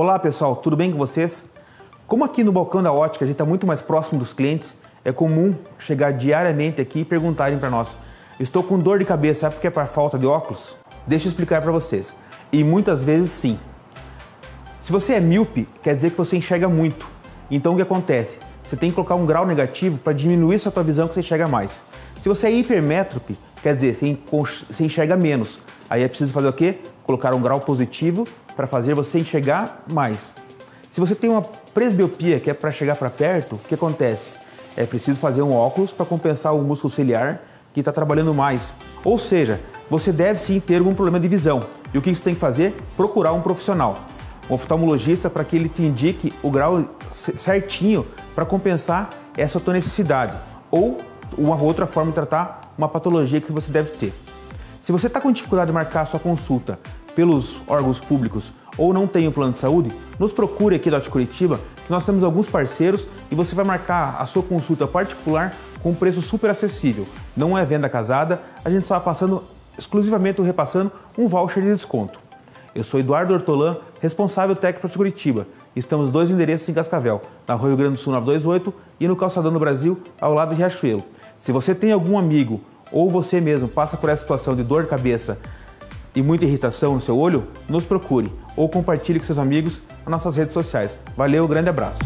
Olá pessoal, tudo bem com vocês? Como aqui no balcão da ótica a gente está muito mais próximo dos clientes, é comum chegar diariamente aqui e perguntarem para nós: estou com dor de cabeça, sabe porque é por falta de óculos? Deixa eu explicar para vocês. E muitas vezes sim. Se você é míope, quer dizer que você enxerga muito. Então o que acontece? Você tem que colocar um grau negativo para diminuir essa tua visão que você enxerga mais. Se você é hipermétrope, quer dizer, você enxerga menos. Aí é preciso fazer o quê? Colocar um grau positivo para fazer você enxergar mais. Se você tem uma presbiopia, que é para chegar para perto, o que acontece? É preciso fazer um óculos para compensar o músculo ciliar que está trabalhando mais. Ou seja, você deve sim ter algum problema de visão. E o que você tem que fazer? Procurar um profissional, um oftalmologista, para que ele te indique o grau certinho para compensar essa tua necessidade. Ou uma outra forma de tratar uma patologia que você deve ter. Se você está com dificuldade de marcar sua consulta pelos órgãos públicos ou não tem o plano de saúde, nos procure aqui da Ótica Curitiba, que nós temos alguns parceiros e você vai marcar a sua consulta particular com um preço super acessível. Não é venda casada, a gente está passando exclusivamente repassando um voucher de desconto. Eu sou Eduardo Hortolã, responsável técnico de Curitiba. Estamos dois endereços em Cascavel, na Rua Rio Grande do Sul 928 e no Calçadão do Brasil, ao lado de Riachuelo. Se você tem algum amigo ou você mesmo passa por essa situação de dor de cabeça, e muita irritação no seu olho, nos procure ou compartilhe com seus amigos nas nossas redes sociais. Valeu, grande abraço!